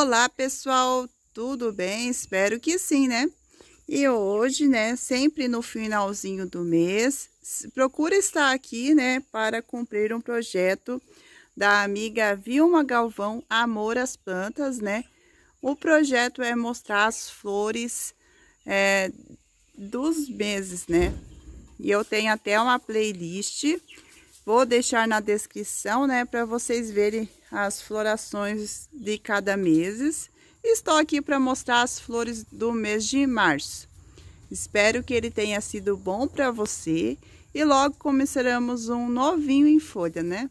Olá pessoal, tudo bem? Espero que sim, né? E hoje, né, sempre no finalzinho do mês, procura estar aqui, né, para cumprir um projeto da amiga Vilma Galvão, Amor às Plantas, né? O projeto é mostrar as flores é, dos meses, né? E eu tenho até uma playlist, vou deixar na descrição, né, para vocês verem as florações de cada mês. Estou aqui para mostrar as flores do mês de março. Espero que ele tenha sido bom para você e logo começaremos um novinho em folha, né?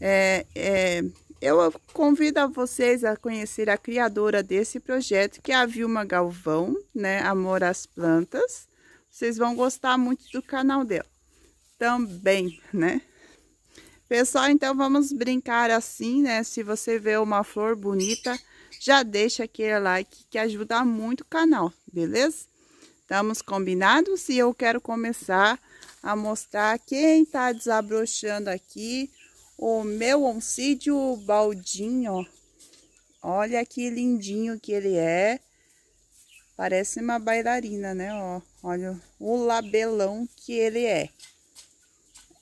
É, é, eu convido a vocês a conhecer a criadora desse projeto, que é a Vilma Galvão, né? Amor às Plantas. Vocês vão gostar muito do canal dela também, né? Pessoal, então vamos brincar assim, né? Se você vê uma flor bonita, já deixa aquele like que ajuda muito o canal, beleza? Estamos combinados e eu quero começar a mostrar quem tá desabrochando aqui o meu oncídio baldinho, ó. Olha que lindinho que ele é. Parece uma bailarina, né, ó. Olha o labelão que ele é.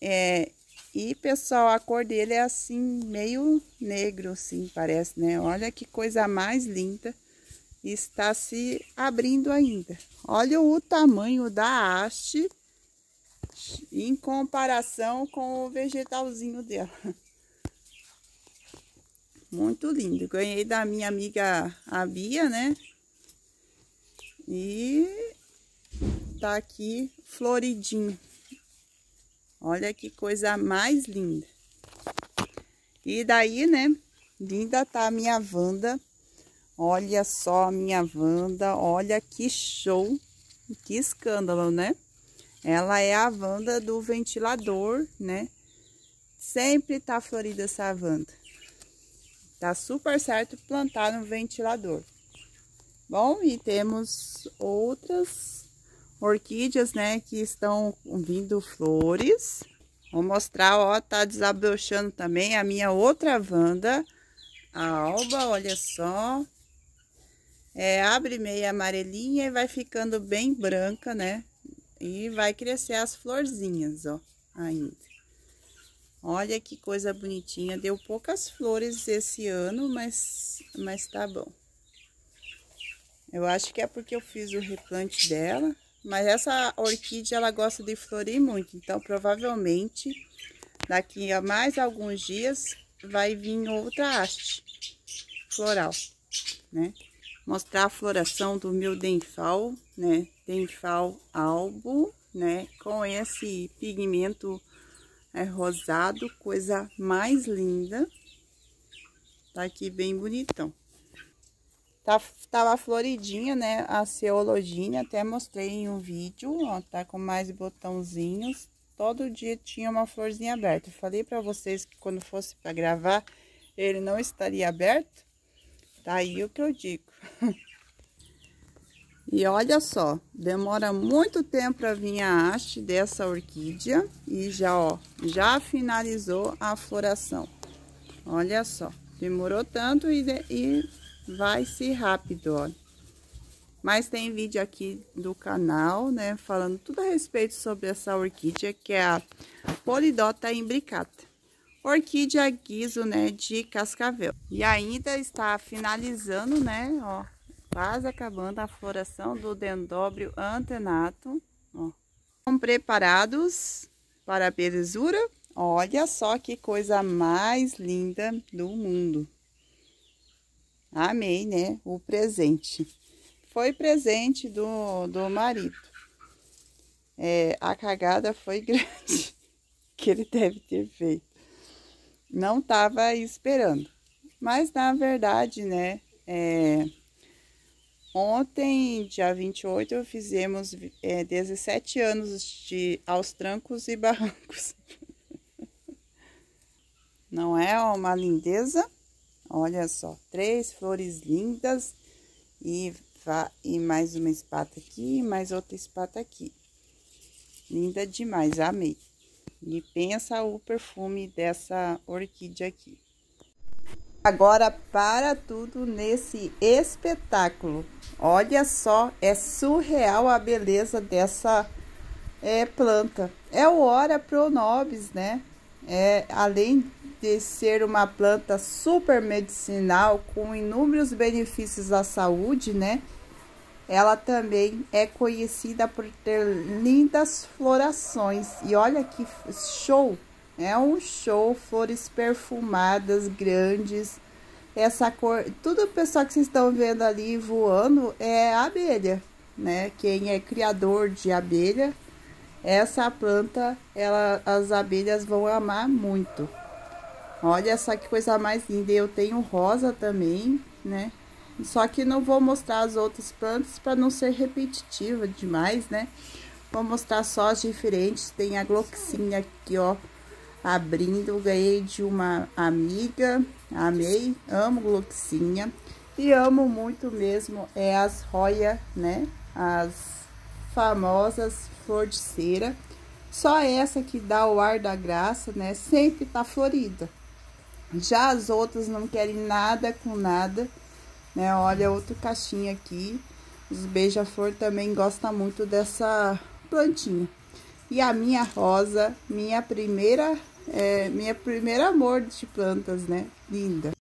É, e, pessoal, a cor dele é assim, meio negro, assim, parece, né? Olha que coisa mais linda. Está se abrindo ainda. Olha o tamanho da haste em comparação com o vegetalzinho dela. Muito lindo. Ganhei da minha amiga a Bia, né? E tá aqui floridinho. Olha que coisa mais linda. E daí, né, linda tá a minha Wanda. Olha só a minha Wanda, olha que show, que escândalo, né? Ela é a Wanda do ventilador, né? Sempre tá florida essa Wanda. Tá super certo plantar no ventilador. Bom, e temos outras orquídeas, né, que estão vindo flores. Vou mostrar, ó, tá desabrochando também a minha outra Wanda, a alba, olha só. É, abre meio amarelinha e vai ficando bem branca, né? E vai crescer as florzinhas, ó, ainda. Olha que coisa bonitinha. Deu poucas flores esse ano, mas, mas tá bom. Eu acho que é porque eu fiz o replante dela. Mas essa orquídea, ela gosta de florir muito. Então, provavelmente, daqui a mais alguns dias, vai vir outra haste floral, né? Mostrar a floração do meu denfal, né? Denfal albo, né? Com esse pigmento é, rosado, coisa mais linda. Tá aqui bem bonitão. Tá, tava floridinha, né? A ceologina, até mostrei em um vídeo, ó, tá com mais botãozinhos. Todo dia tinha uma florzinha aberta. falei pra vocês que quando fosse pra gravar, ele não estaria aberto. Tá aí o que eu digo. e olha só, demora muito tempo pra vir a haste dessa orquídea. E já, ó, já finalizou a floração. Olha só, demorou tanto e, e vai ser rápido, ó. Mas tem vídeo aqui do canal, né, falando tudo a respeito sobre essa orquídea, que é a Polidota imbricata. Orquídea guiso, né, de cascavel. E ainda está finalizando, né, ó, quase acabando a floração do dendróbio antenato, ó. Estão preparados para a belezura? Olha só que coisa mais linda do mundo. Amei, né? O presente. Foi presente do, do marido. É, a cagada foi grande que ele deve ter feito. Não estava esperando. Mas, na verdade, né? É, ontem, dia 28, fizemos é, 17 anos de aos trancos e barrancos. Não é uma lindeza? Olha só, três flores lindas e, e mais uma espata aqui, mais outra espata aqui. Linda demais, amei. E pensa o perfume dessa orquídea aqui. Agora para tudo nesse espetáculo. Olha só, é surreal a beleza dessa é, planta. É o Ora Pronobis, né? É, além de ser uma planta super medicinal com inúmeros benefícios à saúde, né? Ela também é conhecida por ter lindas florações. E olha que show! É um show, flores perfumadas, grandes. Essa cor, tudo o pessoal que vocês estão vendo ali voando é abelha, né? Quem é criador de abelha, essa planta, ela, as abelhas vão amar muito. Olha só que coisa mais linda. Eu tenho rosa também, né? Só que não vou mostrar as outras plantas para não ser repetitiva demais, né? Vou mostrar só as diferentes. Tem a gloxinha aqui, ó, abrindo. Ganhei de uma amiga, amei, amo gloxinha. E amo muito mesmo é as roia, né? As famosas flor de cera. Só essa que dá o ar da graça, né? Sempre tá florida. Já as outras não querem nada com nada, né? Olha outro caixinha aqui. Os beija-flor também gostam muito dessa plantinha. E a minha rosa, minha primeira, é, minha primeira amor de plantas, né? Linda.